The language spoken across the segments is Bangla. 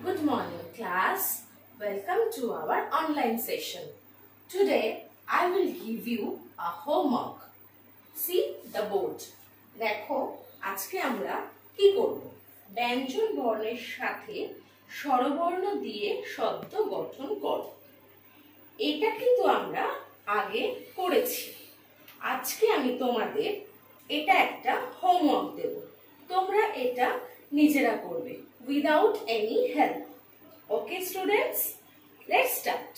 Good morning, class. Welcome to our online session. Today, I will give you a homework. See the board. দেখো আজকে আমরা কি করব ব্যঞ্জন বর্ণের সাথে স্বরবর্ণ দিয়ে শব্দ গঠন কর এটা কিন্তু আমরা আগে করেছি আজকে আমি তোমাদের এটা একটা হোমওয়ার্ক দেব তোমরা এটা নিজেরা করবে without any help okay students let's start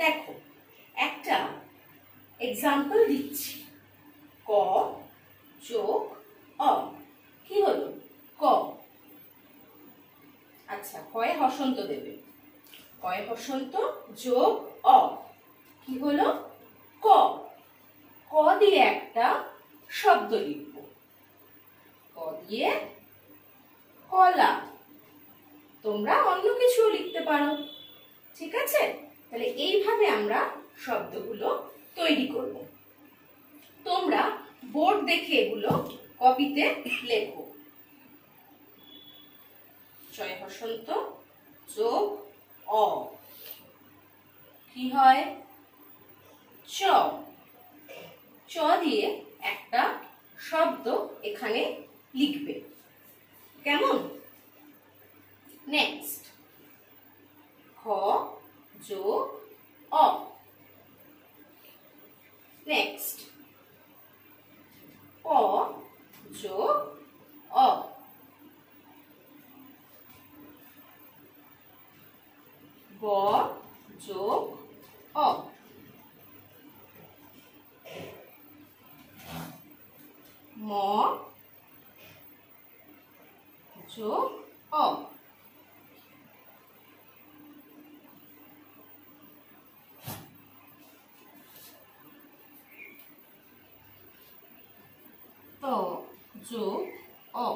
দেখো, একটা এক্সাম্পল দিচ্ছি। ক যোগ অ কি হলো ক আচ্ছা কয়ে হসন্ত দেবে। কয়ে হসন্ত যোগ অ। কি হলো? ক। ক দিয়ে একটা শব্দ লিখব। ক দিয়ে কলা। তোমরা অন্য কিছু লিখতে পারো। ঠিক আছে? তাহলে এইভাবে আমরা শব্দগুলো তৈরি করব। তোমরা বোর্ড দেখে এগুলো কপিতে লেখো। জয় বসন্ত যোগ অ। কি হয়? চ। চ দিয়ে একটা শব্দ এখানে লিখবে। কেমন? নেক্সট খ যোগ অ। নেক্সট অ যোগ অ গ যোগ অ ম যোগ অ ত যোগ অ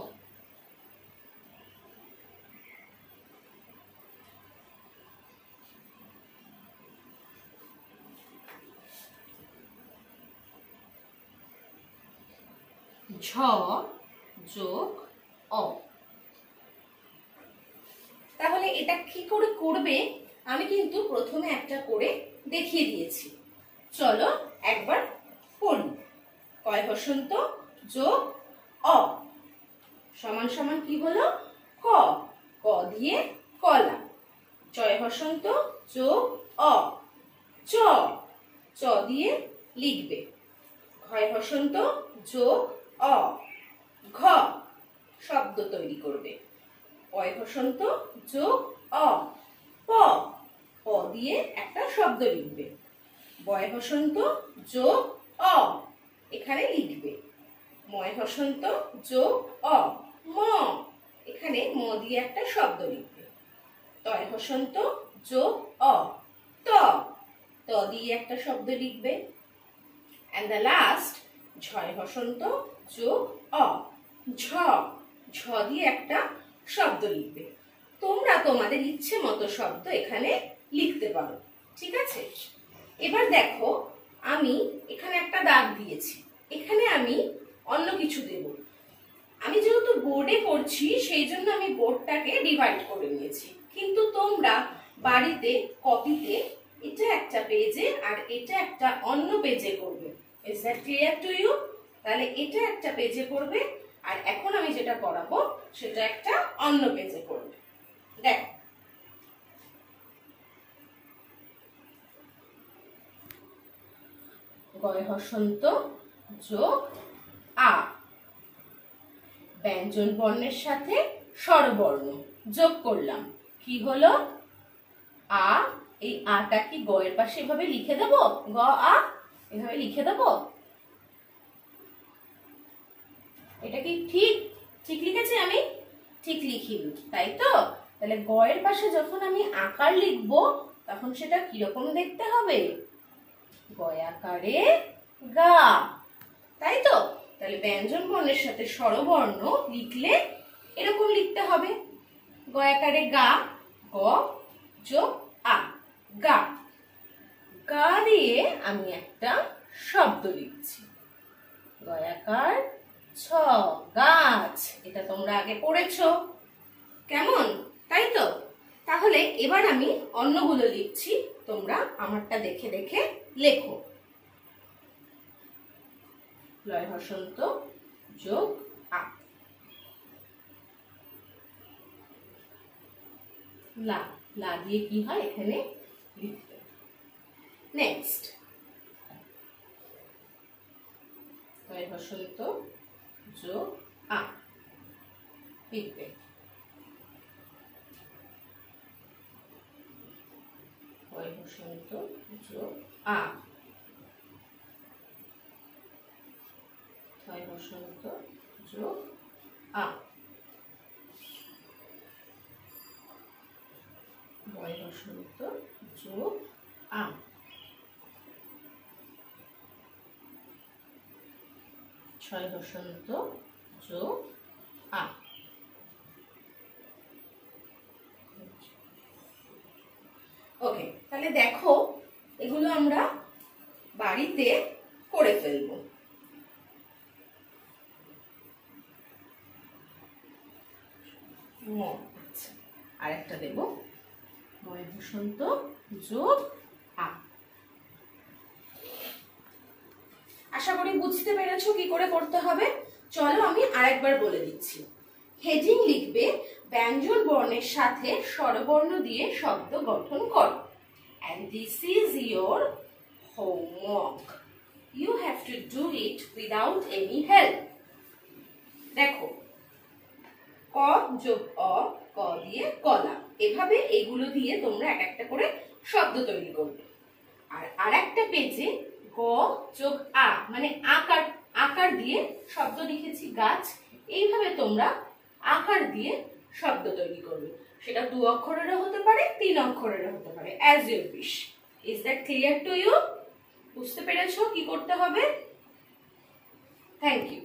ঝ যোগ অ। তাহলে এটা কি করে করবে? আমি কিন্তু প্রথমে একটা করে দেখিয়ে দিয়েছি। চলো একবার পড়ি। কয় বসন্ত যোগ অ। সমান সমান কি হলো? ক। ক দিয়ে কলা। চয় বসন্ত যোগ অ। চ। চ দিয়ে লিখবে। ক্ষয় বসন্ত যোগ অ, ঘ শব্দ তৈরি করবে। অয় বসন্ত যোগ, অ, প প দিয়ে একটা শব্দ লিখবে। বয় বসন্ত যোগ, অ, এখানে লিখবে। ময় বসন্ত যোগ, অ, ম, এখানে ম দিয়ে একটা শব্দ লিখবে। তয় বসন্ত যোগ, অ, ত ত দিয়ে একটা শব্দ লিখবে। অ্যান্ড দ্য লাস্ট ঝয় বসন্ত যোগ অ। ঝ। ঝ দিয়ে একটা শব্দ লিখবে। তোমরা তোমাদের ইচ্ছে মতো শব্দ এখানে লিখতে পারো। ঠিক আছে? এবার দেখো, আমি এখানে একটা দাগ দিয়েছি। এখানে আমি অন্য কিছু দেব। আমি যেহেতু বোর্ডে করছি, সেই জন্য আমি বোর্ডটাকে ডিভাইড করে নিয়েছি। কিন্তু তোমরা বাড়িতে কপিতে এটা একটা পেজে আর এটা একটা অন্য পেজে করবে। Is that clear to you তাহলে এটা একটা পেজে পড়বে, আর এখন আমি যেটা করাবো সেটা একটা অন্য পেজে পড়বে। দেখ। গয় হসন্ত যোগ আ। ব্যঞ্জন বর্ণের সাথে স্বরবর্ণ যোগ করলাম। কি হলো? আ, এই আটা কি গয়ের পাশে এভাবে লিখে দেব? গ, আ, এভাবে লিখে দেব? এটা কি ঠিক? ঠিক লিখেছি আমি? ঠিক লিখিনি তাই তো? তাহলে গয়ের পাশে যখন আমি আকার লিখব, তখন সেটা কীরকম দেখতে হবে? গয়াকারে গা। তাই তো? তাহলে ব্যঞ্জন বর্ণের সাথে স্বরবর্ণ লিখলে এরকম লিখতে হবে। গয়াকারে গা, গ যোগ আ, গা। গা দিয়ে আমি একটা শব্দ লিখছি। গয়াকার ছ গাছ। এটা তোমরা আগে পড়েছো। কেমন? তাই তো? তাহলে এবার আমি অন্যগুলো লিখছি। তোমরা আমারটা দেখে দেখে লেখো। লয় হসন্ত যোগ আ। লা লা দিয়ে কি হয় এখানে? লিখতে। নেক্সট লয় হসন্ত যোগ আ লিখবে হয় বসন্ত যোগ আ হয় বসন্ত যোগ আ বয় বসন্ত যোগ আ ছয় বসন্ত যোগ আ ওকে তাহলে দেখো এগুলো আমরা বাড়িতে করে ফেলব। আচ্ছা আরেকটা দেব। ময় বসন্ত যোগ আ আশা করি বুঝতে পেরেছ কি করে করতে হবে। চলো আমি আরেকবার বলে দিচ্ছি। হেডিং লিখবে, ব্যঞ্জন বর্ণের সাথে স্বরবর্ণ দিয়ে শব্দ গঠন করো। And this is your homework. You have to do it without any help. দেখো, ক যোগ অ, ক দিয়ে কলা। এভাবে এগুলো দিয়ে তোমরা এক একটা করে শব্দ তৈরি করবে। আর আরেকটা পেজে গ যোগ আ মানে আকার আকার দিয়ে শব্দ লিখেছি গাছ, এইভাবে তোমরা আকার দিয়ে শব্দ তৈরি করবে। সেটা দু অক্ষরেরও হতে পারে, তিন অক্ষরেরও হতে পারে as you wish is that clear to you বুঝতে পেরেছ কি করতে হবে? Thank you